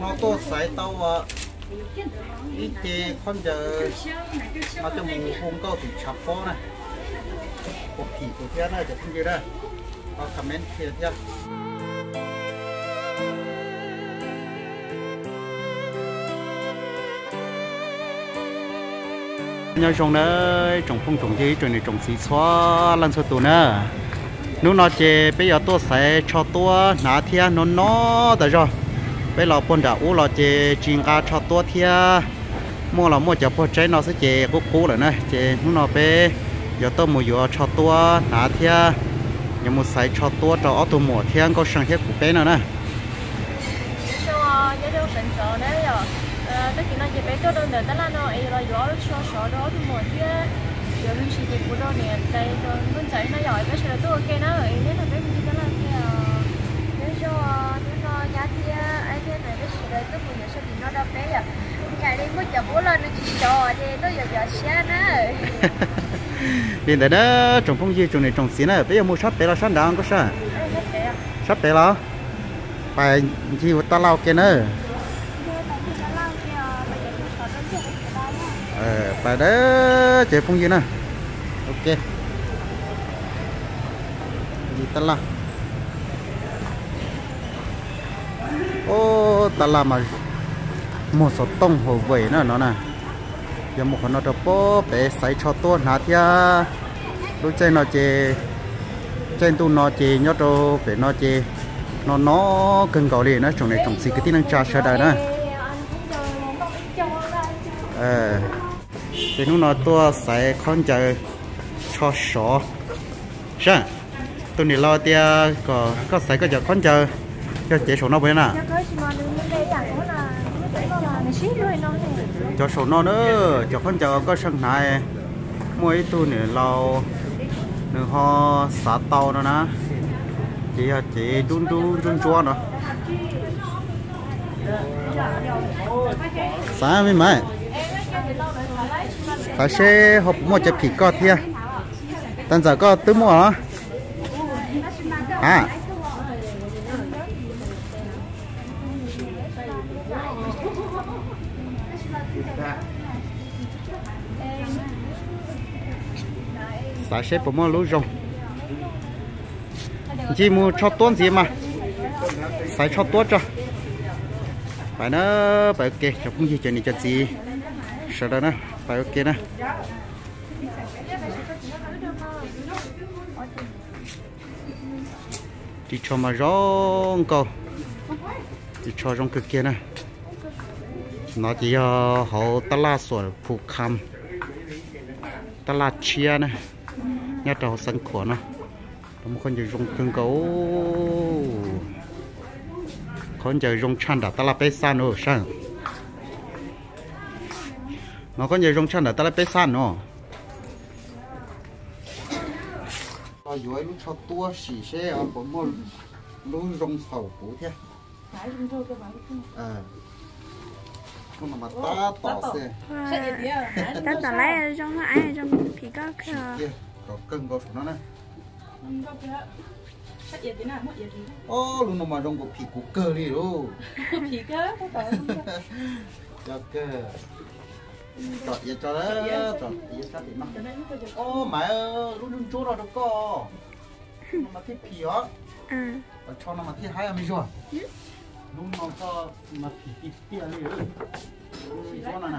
nó to sai tàu à ít chế con giờ mà cho mình không có thì chập phố này. Một thi của thế này để không gì đó và comment thiệt nhá. Nhau trồng đấy, trồng phong trồng gì trồng này trồng xí xóa lăn xóa tù nè, nếu nó chế bây giờ tôi sẽ cho tôi nã thiên nó nó đã rồi bây giờ bọn cháu u là chế chuyên cá cho tôi thia. Mua là mua cháu bọn cháy nó sẽ chế cố cố rồi này chế nếu nó bé giờ tôi mua giờ cho tôi nã thia. Giờ mua sai cho tôi cho ở tôi mua thiên có sang hết của bé nữa nè. Rồi ờ, tất nhiên là chỉ bé tôi đơn tất là nó ấy là gió cho sọ đó thì một chứ giờ mình chỉ chỉ của đó nè đây rồi mình chạy nó giỏi bé sẽ là tôi ok nó. Rồi nếu là bé mình chỉ là cái nếu cho nếu nó giá thì là tôi muốn thì nó đâu bé à. Ngày đi mới chậm bố lên nó chỉ trò thì tôi giờ giờ xe nữa hiện tại đó trồng phong gì trồng này trồng xí này bây giờ mua sắp bé là sắp đáng có sao? Sắp bé là phải gì ta lau kia nữa ờ phải đó chế phong gì nè. Ok. Gì ta lau? Ô ta làm mà một số tông hồ vẩy nữa, nó nè. Giờ một con nó đập bó bé sấy cho tôi nát thia? Đôi chân nó chê trên tu nó chê nhớ đồ bé nó chê. Nó nó cần gọi đi nó trồng này trồng gì cái tiếng cha sợ đời đó. Ờ. Thì nó tôi sẽ con chờ cho sổ. Sao tôi đi lo tia có có sẽ có chờ con chờ cho chế sổ nó bên nào cho sổ nó nữa. Cho con chờ có sân này. Mỗi tu nữa lâu ho xả tàu nữa nè. Chị chị đun đun đun chua nữa xả mấy mấy phải xe hộp mua chụp thịt co thia. Tận giờ có tứ mua hả? À xả xếp bộ mua lúa rồng. Chỉ mua cho tuôn gì mà? Phải cho tuốt cho. Phải nó phải ok, cho cũng gì chuyện này cho gì? Sợ đó nè phải ok nè chỉ cho mà rong câu chỉ cho rong cực kia nè nó chỉ ờ, họ ta la sổ phụ cam ta la chia nè cho họ sân khổ nè một con giờ rong cưng gấu con giờ rong chăn đã ta la bé san nữa sao? Nó có nhiều rong chăn đã ta la bé san nữa. Ở dưới lúc cho tua xì xe ở bộ môn lúc rong sầu cũ thế. Ờ không? Mà ta tỏ xe. Ta tỏ lấy trong nó ai trong thì có có cưng có nó nè ô lúc nào mà rong có phì củ cơ đi đâu. Thì cơ cho cơ cho giờ cho đó cho giờ sao thì mắc ô mẹ lúc lúc chỗ nào đâu có. Nó mà thích phì á. Ở cho nó mà thích hai mươi rồi. Lúc nào cho mà phì phì phì đi rồi. Phì chỗ này nè?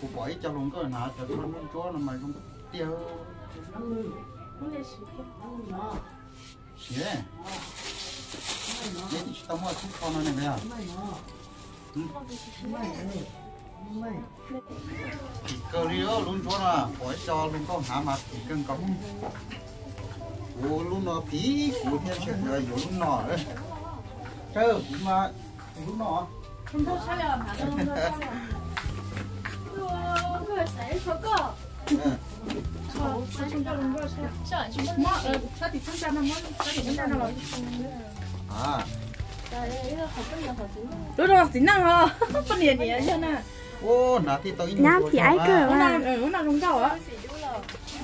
Cụ bỏi cho luôn cơ nào cho lúc chỗ nào mà rong tiêu xía để chị tao mua chút con này về à cơ rio luôn cho nó bỏ cho luôn con hạ mặt thì cần cống luôn nó phí của thiên sinh rồi luôn nó đấy chơi cũng mà luôn nó không thôi sao làm hả không thôi sao làm hả 我我谁说过？嗯。À đúng rồi tính năng hả phân liền gì chứ nè ô nãy thì tôi nhám thì ai cơ mà nào ở nó rung đâu á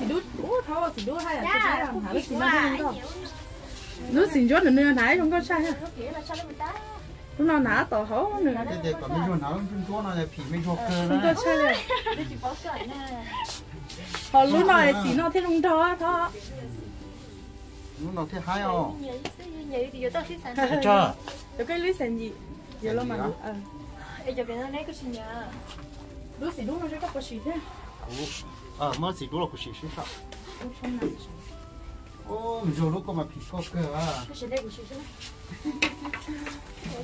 thì đút ú thao thì đút hay là cái cái làm hả nó nó rung đâu xỉn chốt nữa nữa nãy không có sai ha lúc nào nã tỏ hấu nữa. Cái gì còn mấy chỗ nào chúng tôi nói là phỉ mấy chỗ cơ chúng tôi đó chơi nè họ lúc nào xí nó thế lung thó thó lúc nào thế hay không sản chưa rồi cái lưới sành gì? Giờ lo mà gì ờ. Giờ cái nó nấy có xin nhà lưới xí đúng nó sẽ có cái gì thế ờ mà chỉ đúng là của chị sẽ sao? Lúc này ô mình lúc có mà phỉ có cơ à Có xin đây của chị chứ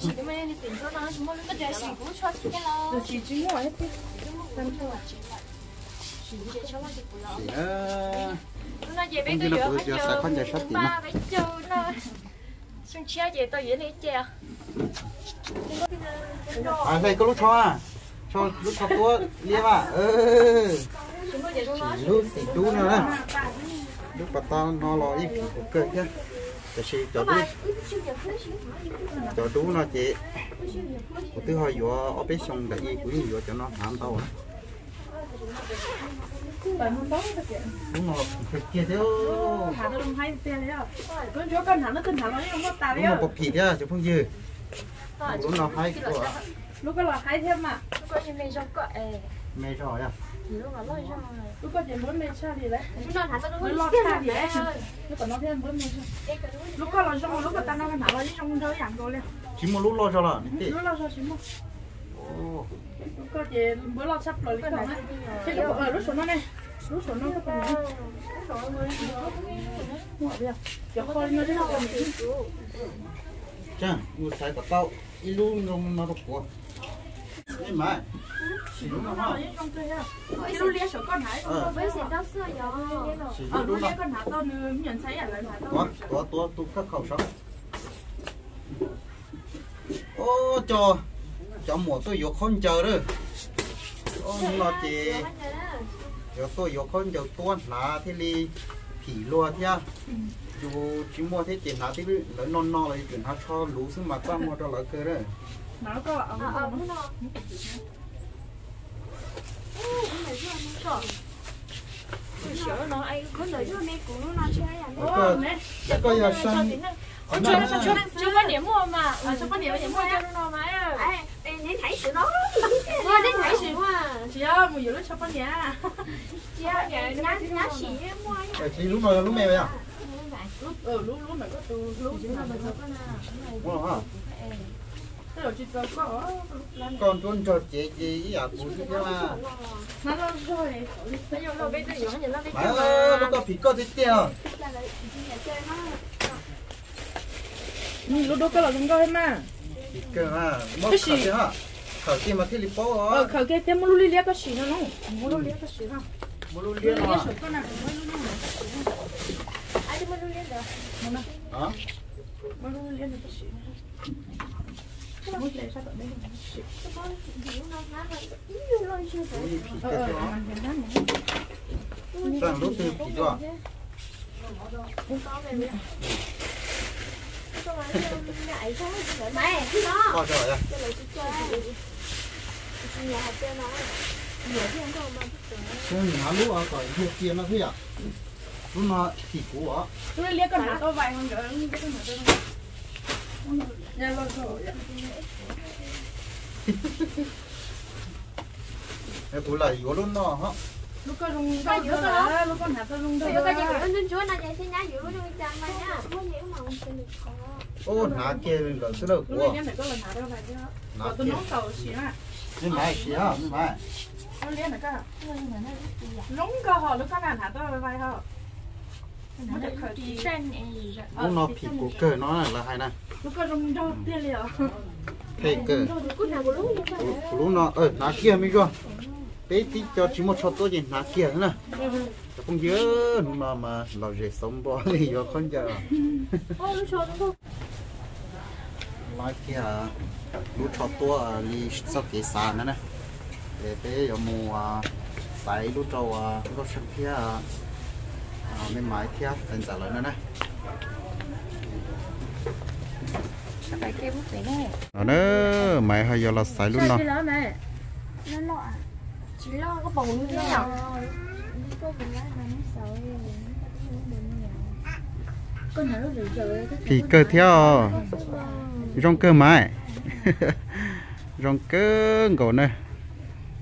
Chị cái mấy đi tìm cho nó chúng nó có để xì cũng cho chị cái lo rồi xí chính mua hết đi Làm cho chị lại Chị để cho nó chị của nó thì nó nó về Không bây biết là giờ bữa hết giờ giờ sẽ con giải sát tiền ba mấy giờ nó xong chia về tôi dễ lấy chè à đây có lúc cho à cho lúc cho tôi liêm à ừ chúng nó về cho nó lúc thì chú nữa nè lúc bà ta nó lo ít. Của cơ chứ để chị cho chú cho chú nó chị. Của thứ hai vừa ở bên sông để ý quý vừa cho nó hãm tàu á kiện đúng rồi kia thế thả nó lung hay tiền đấy à con chỗ con thả nó cần thả nó không có tà đúng đấy rồi bọc á chứ không dư. Lúc nào hay của lúc cái là hay thêm mà có gì mày cho có ê mẹ rồi à lúc mà lúc có cha đi đấy muốn lo cha đi, đấy lúc còn nó thêm mới mê cha lúc có là trong lúc mà ta nó thả nó trong thôi dạng rồi liền chỉ một lúc lo cho là lúc lo cho chỉ một lúc có. Gì mới lo sắp rồi cái này cái cái lúc ở lúc số nó này lúc xuống nó có còn gì mua bây giờ coi nó thế nào còn gì chăng mua sai của tao ít lúc nó nó được quá em mà nó là ở chứ lúc lia số con hải ờ. Với sẽ đau giờ chỉ ở lúc là lia con hải tao nữa nhận thấy à lần hải tua tao tua tua tu khắc khẩu sống ô cho cho mùa tôi vô không chờ đó. Ô nó chỉ vô tôi vô không chờ tuôn là thế li phỉ lùa theo dù chỉ mua thế tiền nào thế lỡ non no là chuyện họ cho lú xuống mà qua mua cho lỡ cơ đó. Nó có ở ờ nó Sure, nó ai có lời cho mẹ của nó chơi à ô mẹ cái coi giờ sang ở chưa nơi chưa chưa có điểm mua mà à chưa có điểm điểm mua cho nó mà Ê, đến thấy sự đó mua đến thấy gì mà chị ơi mùi lúc cho con nhà chị ơi nhá nhá chỉ mua Ờ, chị lúc nào lúc à lúc lúc lúc có lúc có con không thế giờ có tuân cho chị chị à phụ chị chứ mà nó nó rồi bây giờ nó bây giờ nó nó mà. ơi lúc có phí có thế tiêu lúc đó có là chúng tôi mà. Phí cơ mà mất gì? thế hả khởi kia mà thế li bó ờ à khởi cái thêm một lúc lia có xí nó không một lúc lia có xí không lúc lúc lia mà. số con nào? Một lúc ai đi mua luôn lên rồi hả? Một lúc lia có xí một lia sao cho rồi à chứ lúc à còn thuộc kia nó thế à lúc nó phí cũ à lúc lia con nào tôi vài con nữa cái con nào tôi nhà lo rồi cái cũ là yếu luôn nọ hả lúc con rung có giữa là lúc con nào tôi rung đâu bây giờ cái gì cũng lên chúa này vậy nhá giữ trong trang mày nhá mua nhiều mà không xin được có ô nã kia mình gần cái đầu của lia này có lần đâu vài chứ nã tôi nóng sầu xí mà nhưng mà xí hả nhưng mà nó lia này cái, nóng cơ họ lúc con nào thả tôi vai họ muốn nó phì của cờ nó là hay này. Thế cờ lúc nó ờ ná kia mới cơ bé tí cho chú một chút thôi gì ná kia nữa không nhớ mà mà lo dễ sống bỏ thì do con giờ. Lái kia, lúc cho tua à, đi sau cái sàn nữa nè. Để bé có mua sải lúc cho à, lúc sân kia à mấy máy kia tên trả lời nữa nè này. Ở đó mày hay giờ là nói mẹ nó lo à? Chỉ lo cái bầu như thế nào? Có nó nó thì cơ theo. Trong cơ máy rong cơn cổ nè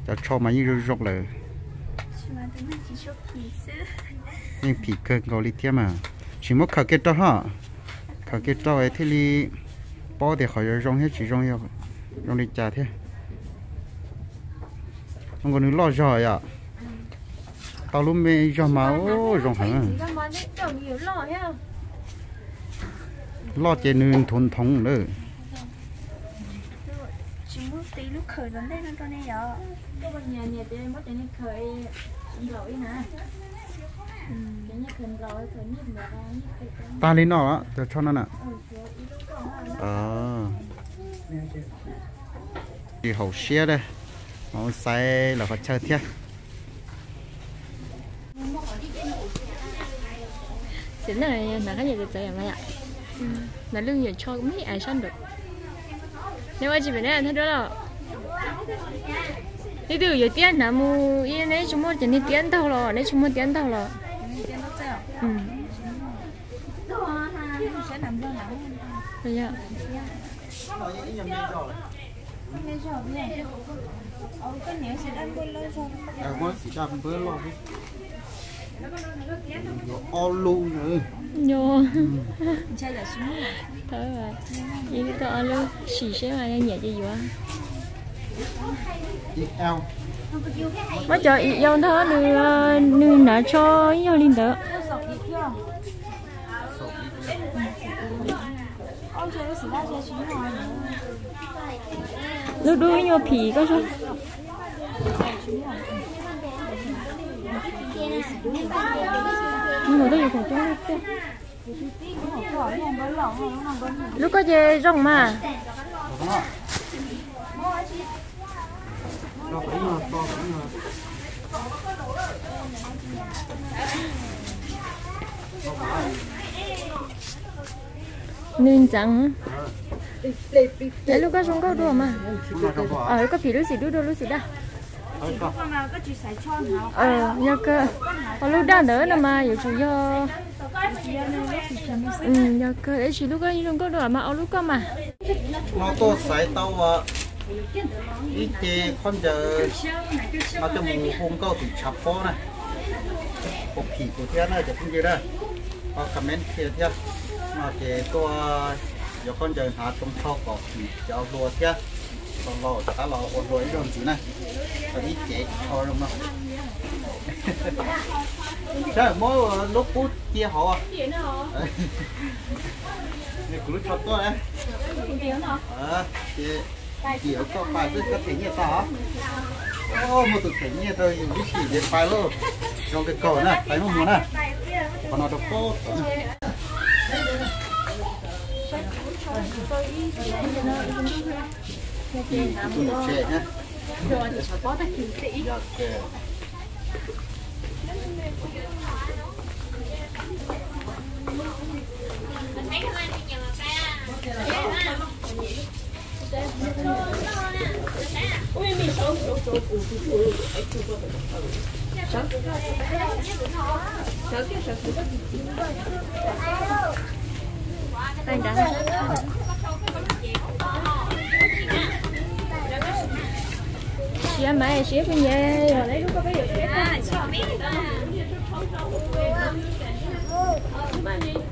cho cho mà như rong lờ nhưng mà tôi chỉ chốt tiêm sư mà chỉ muốn khảo cái đó ha khảo cái đó ấy thì li bỏ để khỏi rồi rong hết, chỉ rong yêu rong đi chả thế. Không có à. nữa lo rồi à. Tao lúc mê cho máu rong hẳn lo chế nương thôn thống nữa. chỉ muốn tí lúc khởi vấn đề nó cho nên giờ có bao nhiêu nhiệt thì mất đến khởi lỗi nè ta lên nó á cho cho nó nè ờ đi hậu xe đây nó xe là phải chơi thiết Chính là là cái gì được chơi vậy ạ? Là lương nhiều cho cũng mấy ai săn được. Nếu mà chỉ phải nói thế đó là đi từ giờ tiền là mu yên đấy chúng mua tiền đi tiền đâu rồi đấy chúng mua tiền đâu rồi. Ừ. sẽ làm đơn lắm Bây giờ ờ cái nhẹ sẽ ăn quên lâu rồi à có chỉ đâm bữa lo o luôn nữa vô chơi là xuống rồi thôi rồi. Vậy có luôn xì xé mà nhẹ cho gì đi eo Bắt chờ yêu thơ nữ nữ cho yêu linh đỡ. Lúc đuôi yêu phì có chứ Nhưng mà tôi yêu khổ chung lúc có gì rong mà cho phải mà to phải mà nên chẳng Đấy lúc có rong có đùa mà. Ờ có phì lúc gì đu đu lúc gì nào Ờ nhớ cơ. Có lúc đang đỡ nè mà Yêu chủ do. Ừ nhớ cơ. Đấy chỉ lúc có rong có đùa mà Ở lúc có mà. Nó to sai tao à ít chế con giờ. Mà cho mù hôm câu thì chập phố này. Cục khỉ của thiên này cho không gì đó có comment kia thiên. Mà chế tôi giờ con giờ hạ trong thao cỏ thì cho lùa thiên. Còn lò cá lò ổn rồi rồi chú này. Còn ít chế thôi đúng không Trời mỗi lúc phút chia họ à. Này cứ cho tôi đấy Ờ, chia chị có phải rất có thể nhẹ sao ô, một thực thể nhẹ thôi những chỉ để phải luôn trong cái cổ này phải không muốn à còn nó đọc tốt tôi được trẻ nhá Ok. Đây đã Chị mẹ chị cái nhà rồi lấy lúc có bây giờ Nó sang cái gì? Nó có cái- mẹ ờ nè thế nào này mẹ giờ mẹ không có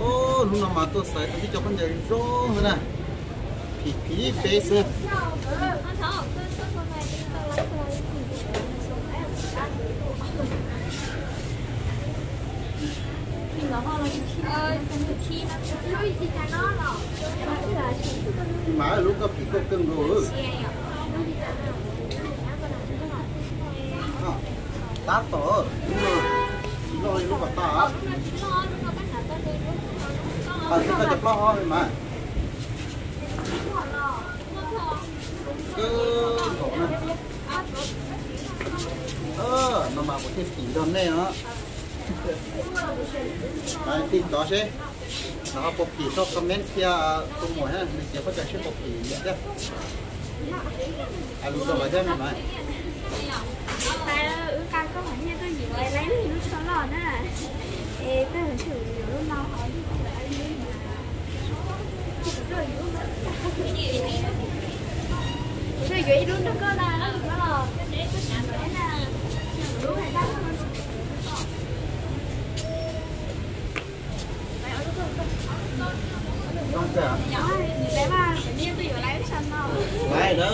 Ô, lúc nào mà tôi sợ tôi đi cho con giờ rô hơn à Phí phí phê sơ. Mà lúc có phí có cân rồi. Ờ, Tát tổ. Đúng rồi. chỉ rồi, lúc mà tát à thì có chụp lo thôi mà. Cứ khổ ờ mà mà có thể tỉ đòn này nó Đấy, tìm đó chứ. Nó có kỳ cho comment kia à, tôi ngồi ha. Mình sẽ có thể sẽ à, có kỳ nhé. Chứ à lúc đó là thế mà. Ta ư ca có phải như tôi gì lấy thì nó cho lò nữa là tôi hình sự lúc nào hỏi như vậy anh ấy mà rồi vậy luôn đó cơ là nó được là để là đúng rồi đó không nhỏ mà lại đó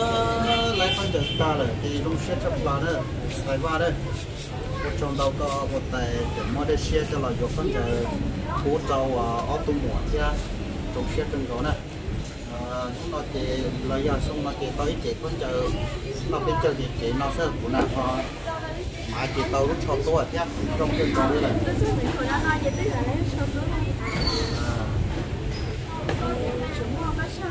lại phân được ta rồi thì lúc sẽ chấp vào đó lại qua đó. một trong đầu có một tài để mua để xe cho là dục phân giờ hỗ trợ ở tung mùa chứ trong xe từng đó nè nó thì là giờ xong nó thì tới chị phân giờ nó bên chờ thì chị nó sẽ của nào họ mà chị tàu lúc sau tối chứ trong cái đó là tôi chưa bị hồi đó nói vậy tôi là lấy xong đó này chúng mua có sao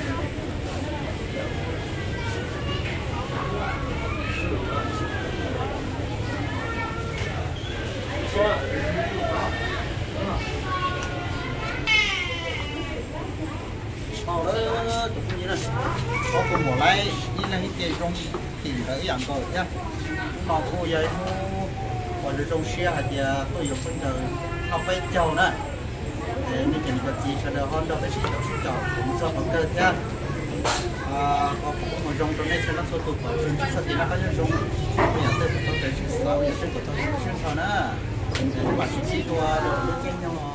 đó như này có cùng một lấy như là hiện tiền trong tiền tới dạng rồi nhá mà cô dây còn được trong xe hay thì tôi dùng phân đời học với châu nữa, để như cái vật gì cho hơn đâu phải chỉ đâu chỉ chọn cũng cho bằng cơ nhá có cũng một trong trong này sẽ là số tụ của chúng ta sẽ tiến hành những trong bây giờ tôi có thể sau giờ tôi có thể chỉ sau nữa, để sẽ bắt chỉ qua được cái nhau